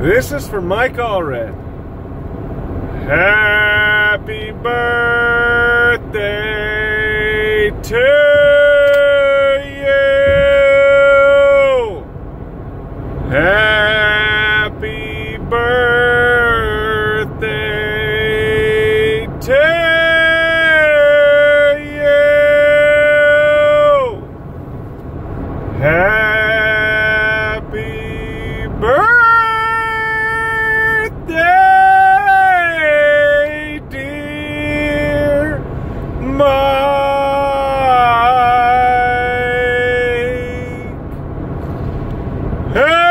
This is for Mike Allred. Happy birthday to Mike. Hey!